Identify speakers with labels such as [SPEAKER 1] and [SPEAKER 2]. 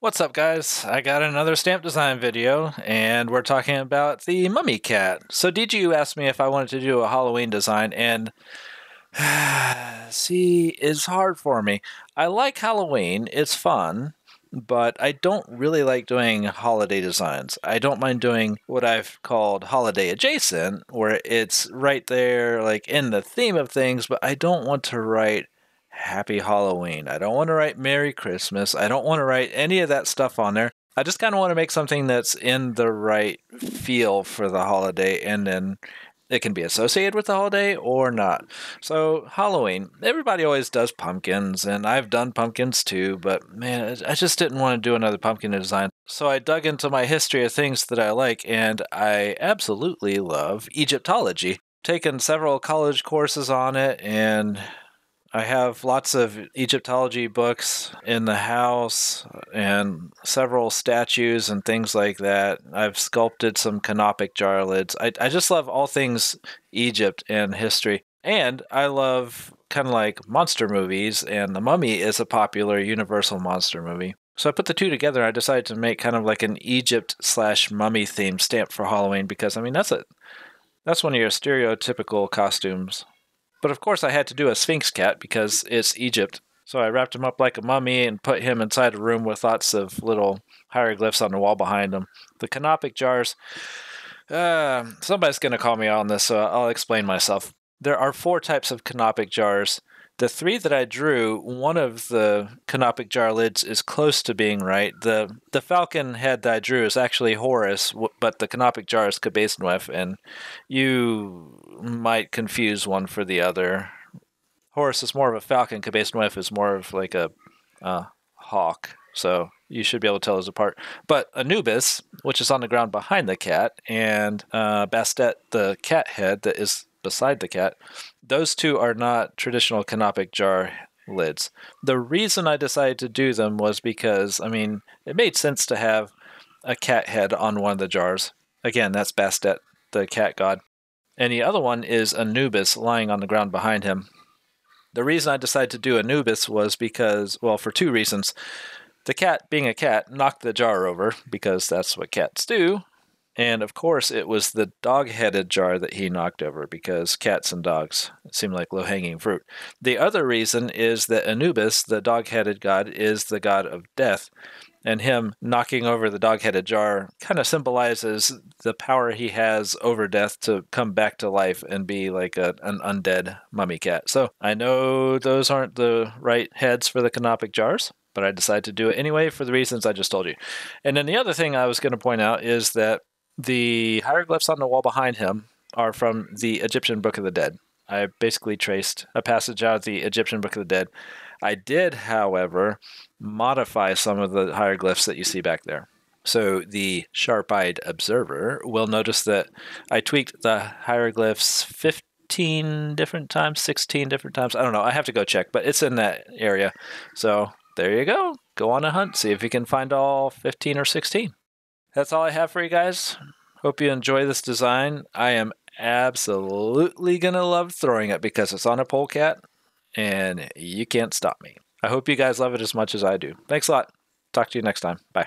[SPEAKER 1] What's up, guys? I got another stamp design video, and we're talking about the Mummy Cat. So, DG you asked me if I wanted to do a Halloween design, and see, it's hard for me. I like Halloween, it's fun, but I don't really like doing holiday designs. I don't mind doing what I've called holiday adjacent, where it's right there, like in the theme of things, but I don't want to write Happy Halloween. I don't want to write Merry Christmas. I don't want to write any of that stuff on there. I just kind of want to make something that's in the right feel for the holiday and then it can be associated with the holiday or not. So, Halloween, everybody always does pumpkins, and I've done pumpkins too, but man, I just didn't want to do another pumpkin design. So, I dug into my history of things that I like, and I absolutely love Egyptology. Taken several college courses on it, and I have lots of Egyptology books in the house and several statues and things like that. I've sculpted some canopic jar lids. I, I just love all things Egypt and history. And I love kind of like monster movies, and The Mummy is a popular Universal monster movie. So I put the two together. I decided to make kind of like an Egypt slash mummy themed stamp for Halloween because I mean that's a that's one of your stereotypical costumes but of course, I had to do a Sphinx cat because it's Egypt. So I wrapped him up like a mummy and put him inside a room with lots of little hieroglyphs on the wall behind him. The canopic jars. Uh, somebody's going to call me on this, so I'll explain myself. There are four types of canopic jars the three that I drew, one of the canopic jar lids is close to being right. The the falcon head that I drew is actually Horus, but the canopic jar is Qebehsenuef, and you might confuse one for the other. Horus is more of a falcon, Qebehsenuef is more of like a hawk. So you should be able to tell those apart. But Anubis, which is on the ground behind the cat, and uh, Bastet, the cat head that is beside the cat, those two are not traditional canopic jar lids. The reason I decided to do them was because, I mean, it made sense to have a cat head on one of the jars. Again, that's Bastet, the cat god. And the other one is Anubis lying on the ground behind him. The reason I decided to do Anubis was because, well, for two reasons. The cat, being a cat, knocked the jar over because that's what cats do. And of course, it was the dog headed jar that he knocked over because cats and dogs seem like low hanging fruit. The other reason is that Anubis, the dog headed god, is the god of death. And him knocking over the dog headed jar kind of symbolizes the power he has over death to come back to life and be like a, an undead mummy cat. So I know those aren't the right heads for the canopic jars but I decided to do it anyway for the reasons I just told you. And then the other thing I was going to point out is that the hieroglyphs on the wall behind him are from the Egyptian Book of the Dead. I basically traced a passage out of the Egyptian Book of the Dead. I did, however, modify some of the hieroglyphs that you see back there. So the sharp eyed observer will notice that I tweaked the hieroglyphs 15 different times, 16 different times. I don't know. I have to go check, but it's in that area. So there you go. Go on a hunt. See if you can find all 15 or 16 that's all I have for you guys. Hope you enjoy this design. I am absolutely going to love throwing it because it's on a polecat and you can't stop me. I hope you guys love it as much as I do. Thanks a lot. Talk to you next time. Bye.